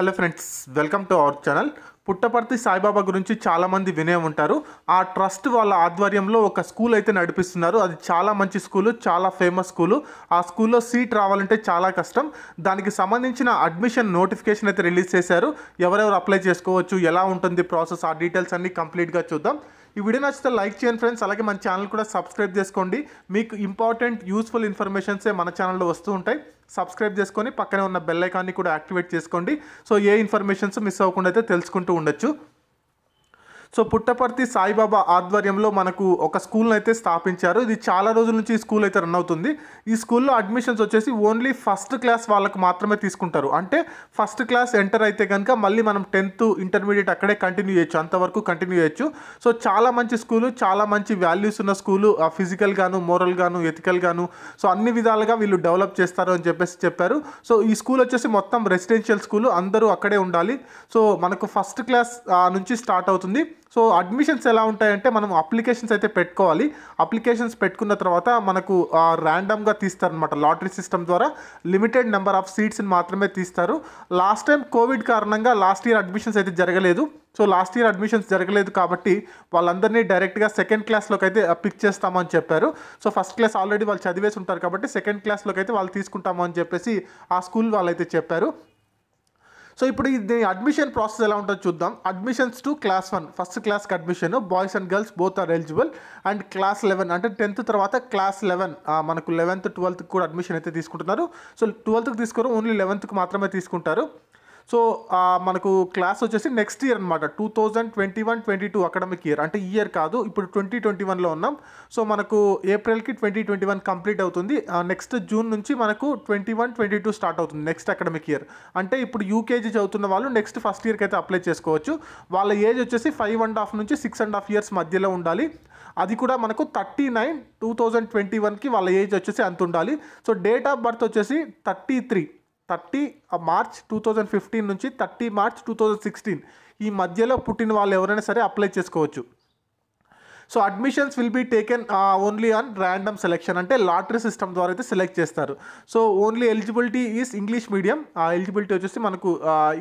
Hello friends welcome to our channel. Puttaparthi Sai Baba గురించి చాలామంది వినే ఉంటారు. ఆ ట్రస్ట్ వాళ్ళ ఆధ్వర్యంలో ఒక స్కూల్ అయితే నడిపిస్తున్నారు. అది చాలా మంచి స్కూలు చాలా ఫేమస్ స్కూలు. ఆ స్కూల్లో సీట్ రావాలంటే చాలా కష్టం. దానికి సంబంధించిన అడ్మిషన్ నోటిఫికేషన్ అయితే రిలీజ్ చేశారు. ఎవరెవరు అప్లై చేసుకోవచ్చు ఎలా ఉంటుంది ప్రాసెస్ ఆ డీటెయిల్స్ అన్ని కంప్లీట్గా చూద్దాం. ఈ వీడియో నచ్చితే లైక్ చేయండి ఫ్రెండ్స్. అలాగే మన ఛానల్ కూడా సబ్స్క్రైబ్ చేసుకోండి. మీకు ఇంపార్టెంట్ యూస్ఫుల్ ఇన్ఫర్మేషన్సే మన ఛానల్లో వస్తూ ఉంటాయి. సబ్స్క్రైబ్ చేసుకొని పక్కనే ఉన్న బెల్ ఐకాన్ని కూడా యాక్టివేట్ చేసుకోండి. సో ఏ ఇన్ఫర్మేషన్స్ మిస్ అవ్వకుండా అయితే తెలుసుకుంటూ ఉండొచ్చు. సో పుట్టపర్తి సాయిబాబా ఆధ్వర్యంలో మనకు ఒక స్కూల్ని అయితే స్థాపించారు. ఇది చాలా రోజుల నుంచి ఈ స్కూల్ అయితే రన్ అవుతుంది. ఈ స్కూల్లో అడ్మిషన్స్ వచ్చేసి ఓన్లీ ఫస్ట్ క్లాస్ వాళ్ళకు మాత్రమే తీసుకుంటారు. అంటే ఫస్ట్ క్లాస్ ఎంటర్ అయితే కనుక మళ్ళీ మనం టెన్త్ ఇంటర్మీడియట్ అక్కడే కంటిన్యూ చేయొచ్చు. అంతవరకు కంటిన్యూ చేయొచ్చు. సో చాలా మంచి స్కూలు చాలా మంచి వాల్యూస్ ఉన్న స్కూలు ఫిజికల్ గాను మోరల్ గాను ఎథికల్ గాను సో అన్ని విధాలుగా వీళ్ళు డెవలప్ చేస్తారు అని చెప్పేసి చెప్పారు. సో ఈ స్కూల్ వచ్చేసి మొత్తం రెసిడెన్షియల్ స్కూల్ అందరూ అక్కడే ఉండాలి. సో మనకు ఫస్ట్ క్లాస్ నుంచి స్టార్ట్ అవుతుంది. సో అడ్మిషన్స్ ఎలా ఉంటాయంటే మనం అప్లికేషన్స్ అయితే పెట్టుకోవాలి. అప్లికేషన్స్ పెట్టుకున్న తర్వాత మనకు ర్యాండమ్గా తీస్తారనమాట లాటరీ సిస్టమ్ ద్వారా లిమిటెడ్ నెంబర్ ఆఫ్ సీట్స్ని మాత్రమే తీస్తారు. లాస్ట్ టైం కోవిడ్ కారణంగా లాస్ట్ ఇయర్ అడ్మిషన్స్ అయితే జరగలేదు. సో లాస్ట్ ఇయర్ అడ్మిషన్స్ జరగలేదు కాబట్టి వాళ్ళందరినీ డైరెక్ట్గా సెకండ్ క్లాస్లోకి అయితే పిక్ చేస్తామని చెప్పారు. సో ఫస్ట్ క్లాస్ ఆల్రెడీ వాళ్ళు చదివేసి ఉంటారు కాబట్టి సెకండ్ క్లాస్లోకి అయితే వాళ్ళు తీసుకుంటామని చెప్పేసి ఆ స్కూల్ వాళ్ళైతే చెప్పారు. సో ఇప్పుడు ఇది అడ్మిషన్ ప్రాసెస్ ఎలా ఉంటుందో చూద్దాం. Admissions to class one first క్లాస్కి admission boys and girls both are eligible and class eleven అంటే టెన్త్ తర్వాత క్లాస్ లెవెన్ మనకు లెవెన్త్ ట్వెల్త్కి కూడా అడ్మిషన్ అయితే తీసుకుంటున్నారు. సో ట్వెల్త్కి తీసుకోరు ఓన్లీ లెవెన్త్కి మాత్రమే తీసుకుంటారు. సో మనకు క్లాస్ వచ్చేసి నెక్స్ట్ ఇయర్ అనమాట two thousand twenty one twenty two academic year. అంటే ఈ ఇయర్ కాదు ఇప్పుడు ట్వంటీ ట్వంటీ వన్లో ఉన్నాం. సో మనకు ఏప్రిల్కి ట్వంటీ ట్వంటీ వన్ కంప్లీట్ అవుతుంది. నెక్స్ట్ జూన్ నుంచి మనకు twenty one twenty two start అవుతుంది నెక్స్ట్ అకాడమిక్ ఇయర్. అంటే ఇప్పుడు యూకేజీ చదువుతున్న వాళ్ళు నెక్స్ట్ ఫస్ట్ ఇయర్కి అయితే అప్లై చేసుకోవచ్చు. వాళ్ళ ఏజ్ వచ్చేసి ఫైవ్ అండ్ హాఫ్ నుంచి సిక్స్ అండ్ హాఫ్ ఇయర్స్ మధ్యలో ఉండాలి. అది కూడా మనకు thirty nine two thousand twenty వన్కి వాళ్ళ ఏజ్ వచ్చేసి అంత ఉండాలి. సో డేట్ ఆఫ్ బర్త్ వచ్చేసి thirty three thirty March two thousand fifteen నుంచి thirty March two thousand sixteen. ఈ మధ్యలో పుట్టిన వాళ్ళు ఎవరైనా సరే అప్లై చేసుకోవచ్చు. So admissions will be taken only on random selection. అంటే లాటరీ సిస్టమ్ ద్వారా అయితే సెలెక్ట్ చేస్తారు. So only eligibility is English medium. ఆ ఎలిజిబిలిటీ వచ్చేసి మనకు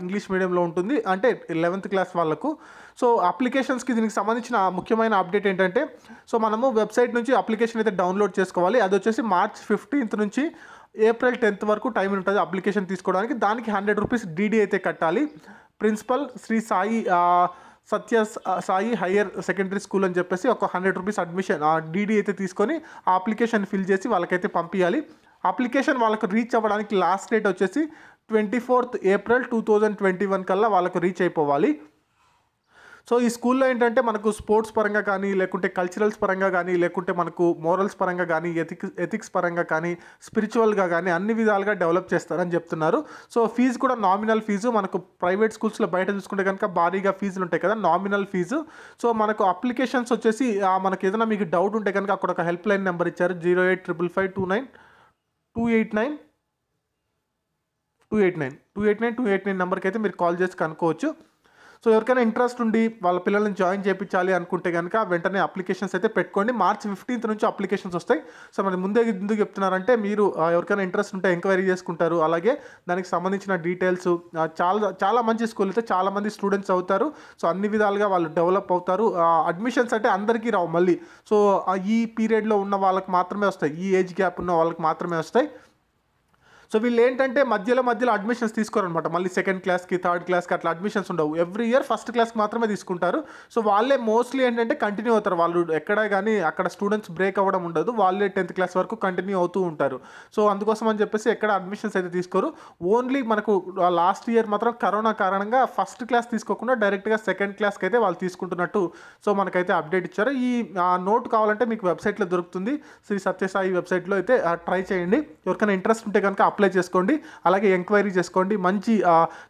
ఇంగ్లీష్ మీడియంలో ఉంటుంది. అంటే లెవెన్త్ క్లాస్ వాళ్ళకు. సో అప్లికేషన్స్కి దీనికి సంబంధించిన ముఖ్యమైన అప్డేట్ ఏంటంటే సో మనము వెబ్సైట్ నుంచి అప్లికేషన్ అయితే డౌన్లోడ్ చేసుకోవాలి. అది వచ్చేసి మార్చ్ ఫిఫ్టీన్త్ నుంచి ఏప్రిల్ టెన్త్ వరకు టైం ఉంటుంది అప్లికేషన్ తీసుకోవడానికి. దానికి హండ్రెడ్ రూపీస్ డీడీ అయితే కట్టాలి. Principal Shri Sai Satya Sai higher secondary school అని చెప్పేసి ఒక హండ్రెడ్ రూపీస్ అడ్మిషన్ డీడీ అయితే తీసుకొని ఆ అప్లికేషన్ ఫిల్ చేసి వాళ్ళకైతే పంపించాలి అప్లికేషన్ వాళ్ళకు రీచ్ అవ్వడానికి లాస్ట్ డేట్ వచ్చేసి twenty fourth April two thousand twenty one కల్లా వాళ్ళకు రీచ్ అయిపోవాలి. సో ఈ స్కూల్లో ఏంటంటే మనకు స్పోర్ట్స్ పరంగా కానీ లేకుంటే కల్చరల్స్ పరంగా కానీ లేకుంటే మనకు మోరల్స్ పరంగా కానీ ఎథిక్స్ ఎథిక్స్ పరంగా కానీ స్పిరిచువల్గా కానీ అన్ని విధాలుగా డెవలప్ చేస్తారని చెప్తున్నారు. సో ఫీజు కూడా నామినల్ ఫీజు మనకు ప్రైవేట్ స్కూల్స్లో బయట చూసుకుంటే కనుక భారీగా ఫీజులు ఉంటాయి కదా నామినల్ ఫీజు సో మనకు అప్లికేషన్స్ వచ్చేసి మనకి మనకు ఏదైనా మీకు డౌట్ ఉంటే కనుక అక్కడ ఒక హెల్ప్ లైన్ నెంబర్ ఇచ్చారు zero eight triple five two nine two eight nine two eight nine two eight nine two eight nine నెంబర్కి అయితే మీరు కాల్ చేసి కనుక్కోవచ్చు. సో ఎవరికైనా ఇంట్రెస్ట్ ఉండి వాళ్ళ పిల్లల్ని జాయిన్ చేయించాలి అనుకుంటే కనుక వెంటనే అప్లికేషన్స్ అయితే పెట్టుకోండి. మార్చ్ ఫిఫ్టీన్త్ నుంచి అప్లికేషన్స్ వస్తాయి. సో మరి ముందే ఎందుకు చెప్తున్నారంటే మీరు ఎవరికైనా ఇంట్రెస్ట్ ఉంటే ఎంక్వైరీ చేసుకుంటారు. అలాగే దానికి సంబంధించిన డీటెయిల్స్ చాలా చాలా మంచి స్కూల్ అయితే చాలా మంది స్టూడెంట్స్ అవుతారు. సో అన్ని విధాలుగా వాళ్ళు డెవలప్ అవుతారు. అడ్మిషన్స్ అంటే అందరికీ రావు మళ్ళీ. సో ఈ పీరియడ్లో ఉన్న వాళ్ళకి మాత్రమే వస్తాయి. ఈ ఏజ్ గ్యాప్ ఉన్న వాళ్ళకి మాత్రమే వస్తాయి. సో వీళ్ళు ఏంటంటే మధ్యలో మధ్యలో అడ్మిషన్స్ తీసుకోరనమాట మళ్ళీ సెకండ్ క్లాస్కి థర్డ్ క్లాస్కి అట్లా అడ్మిషన్స్ ఉండవు. ఎవ్రీ ఇయర్ ఫస్ట్ క్లాస్కి మాత్రమే తీసుకుంటారు. సో వాళ్ళే మోస్ట్లీ ఏంటంటే కంటిన్యూ అవుతారు. వాళ్ళు ఎక్కడ కానీ అక్కడ స్టూడెంట్స్ బ్రేక్ అవ్వడం ఉండదు. వాళ్ళే టెన్త్ క్లాస్ వరకు కంటిన్యూ అవుతూ ఉంటారు. సో అందుకోసం అని చెప్పేసి ఎక్కడ అడ్మిషన్స్ అయితే తీసుకోరు. ఓన్లీ మనకు లాస్ట్ ఇయర్ మాత్రం కరోనా కారణంగా ఫస్ట్ క్లాస్ తీసుకోకుండా డైరెక్ట్గా సెకండ్ క్లాస్కి అయితే వాళ్ళు తీసుకుంటున్నట్టు సో మనకైతే అప్డేట్ ఇచ్చారు. ఈ నోట్ కావాలంటే మీకు వెబ్సైట్లో దొరుకుతుంది. శ్రీ సత్యసాయి వెబ్సైట్లో అయితే ట్రై చేయండి. ఎవరికైనా ఇంట్రెస్ట్ ఉంటే కనుక అప్లై చేసుకోండి అలాగే ఎంక్వైరీ చేసుకోండి. మంచి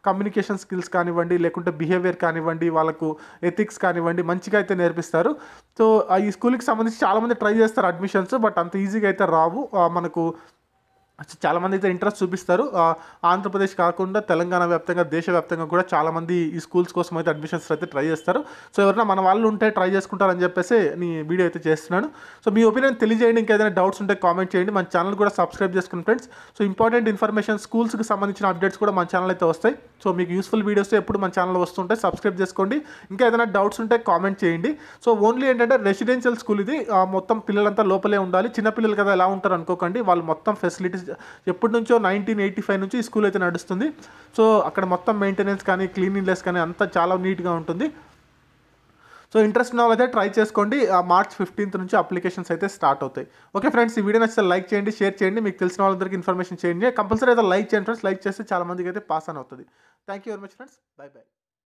కమ్యూనికేషన్ స్కిల్స్ కానివ్వండి లేకుంటే బిహేవియర్ కానివ్వండి వాళ్ళకు ఎథిక్స్ కానివ్వండి మంచిగా అయితే నేర్పిస్తారు. సో ఆ ఈ స్కూల్కి సంబంధించి చాలామంది ట్రై చేస్తారు అడ్మిషన్స్ బట్ అంత ఈజీగా అయితే రావు. మనకు చాలామంది అయితే ఇంట్రెస్ట్ చూపిస్తారు. ఆంధ్రప్రదేశ్ కాకుండా తెలంగాణ వ్యాప్తంగా దేశవ్యాప్తంగా కూడా చాలామంది ఈ స్కూల్స్ కోసం అయితే అడ్మిషన్స్ అయితే ట్రై చేస్తారు. సో ఎవరైనా మన వాళ్ళు ఉంటే ట్రై చేసుకుంటారని చెప్పేసి నీ వీడియో అయితే చేస్తున్నాను. సో మీ ఒపీనియన్ తెలియజేయండి. ఇంకేదైనా డౌట్స్ ఉంటే కామెంట్ చేయండి. మన ఛానల్ కూడా సబ్స్క్రైబ్ చేసుకుని ఫ్రెండ్స్ సో ఇంపార్టెంట్ ఇన్ఫర్మేషన్ స్కూల్స్కి సంబంధించిన అప్డేట్స్ కూడా మన ఛానల్ అయితే వస్తాయి. సో మీకు యూస్ఫుల్ వీడియోస్ ఎప్పుడు మన ఛానల్ వస్తుంటాయి సబ్స్క్రైబ్ చేసుకోండి. ఇంకా ఏదైనా డౌట్స్ ఉంటే కామెంట్ చేయండి. సో ఓన్లీ ఏంటంటే రెసిడెన్షియల్ స్కూల్ ఇది. ఆ, మొత్తం పిల్లలంతా లోపలే ఉండాలి. చిన్న పిల్లలు కదా ఎలా ఉంటారు అనుకోకండి. వాళ్ళు మొత్తం ఫెసిలిటీస్ ఎప్పటి నుంచో నైన్టీన్ ఎయిటీ ఫైవ్ నుంచి ఈ స్కూల్ అయితే నడుస్తుంది. సో అక్కడ మొత్తం మెయింటెనెన్స్ కానీ క్లీనింగ్లెస్ కానీ అంతా చాలా నీట్గా ఉంటుంది. సో ఇంట్రెస్ట్ ఉన్న అయితే ట్రై చేసుకోండి. మార్చ్ ఫిఫ్టీన్త్ నుంచి అప్లికేషన్స్ అయితే స్టార్ట్ అవుతాయి. ఓకే ఫ్రెండ్స్ ఈ వీడియో నచ్చితే లైక్ చేయండి షేర్ చేయండి. మీకు తెలిసిన వాళ్ళందరికీ ఇన్ఫర్మేషన్ చేయండి. కంపల్సరీ అయితే లైక్ చేయండి ఫ్రెండ్స్. లైక్ చేస్తే చాలా మందికి అయితే పాస్ అని అవుతుంది. Thank you very much friends bye bye